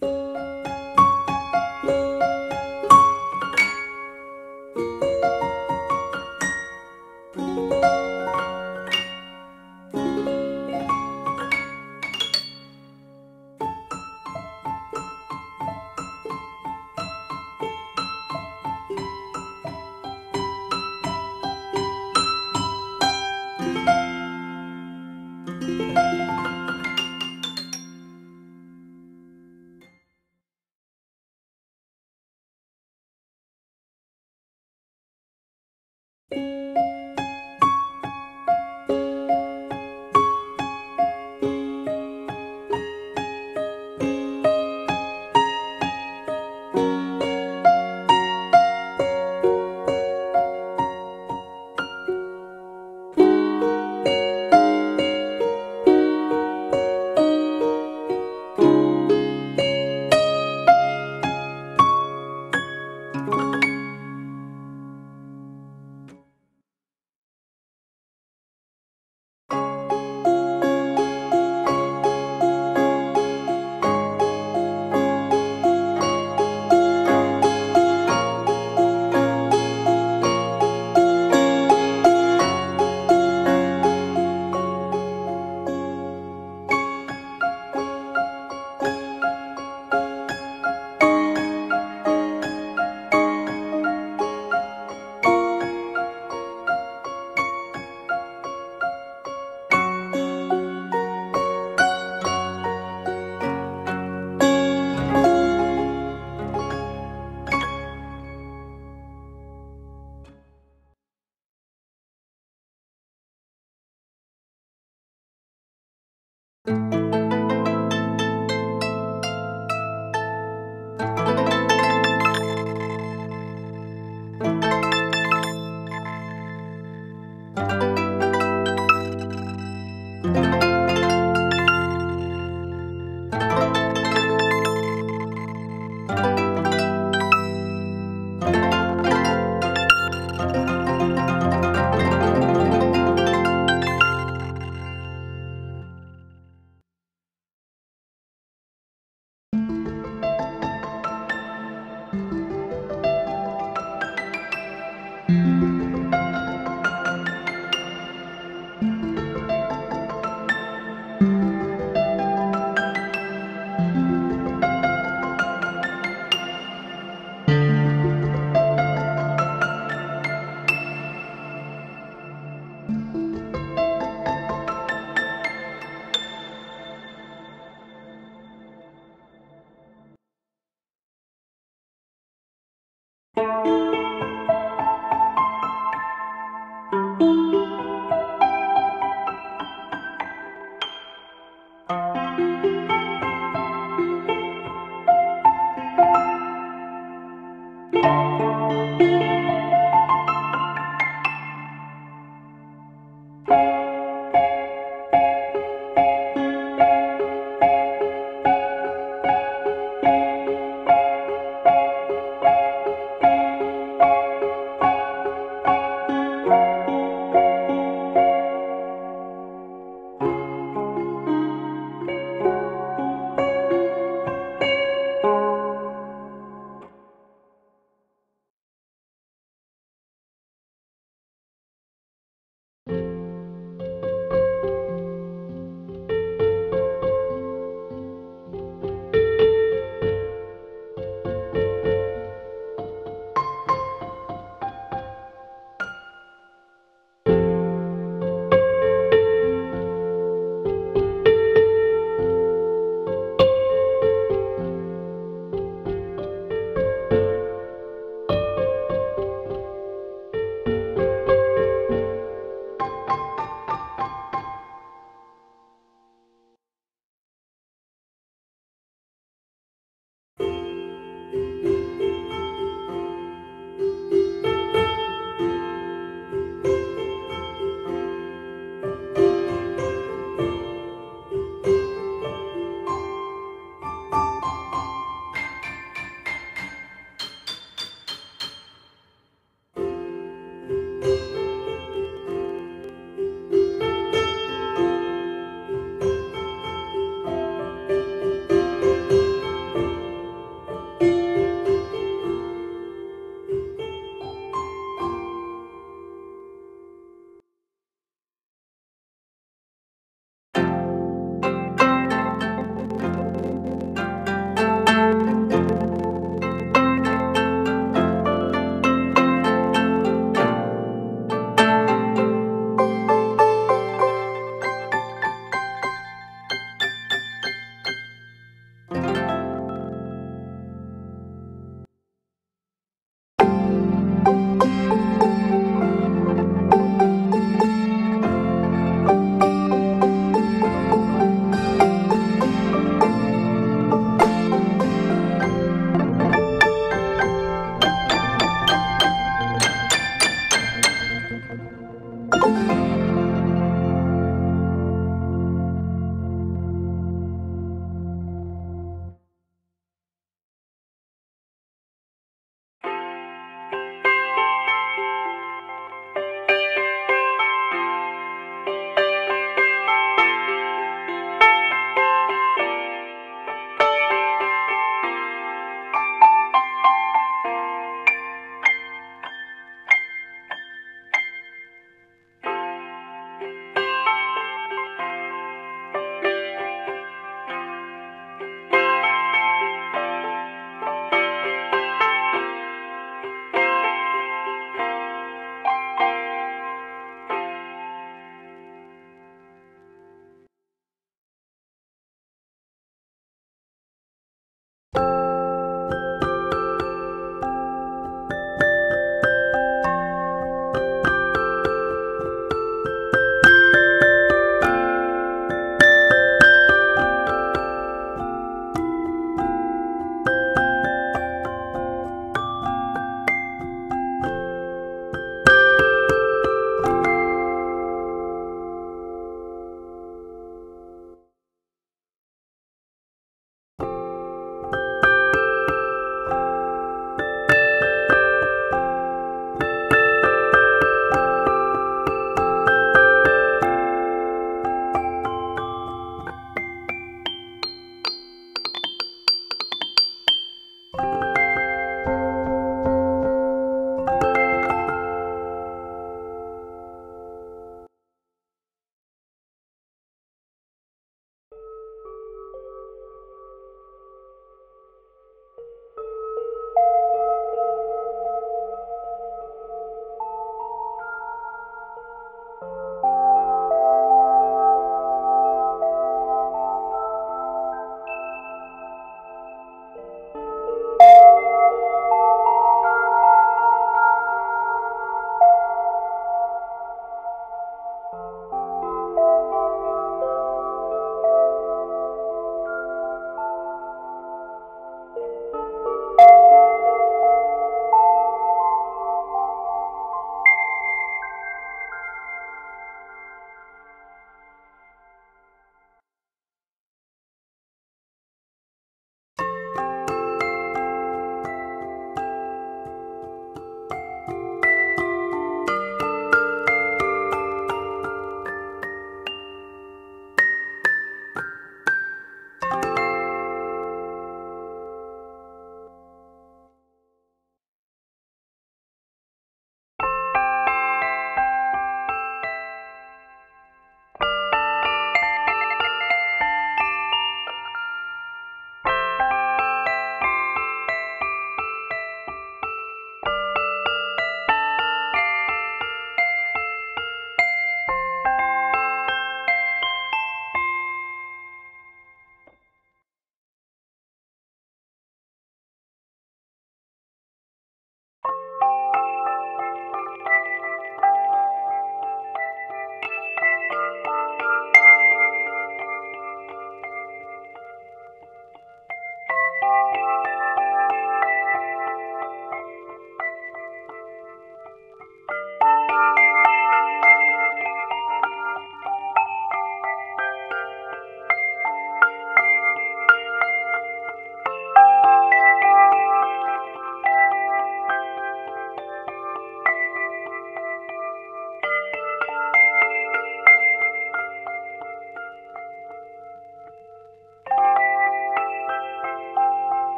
Música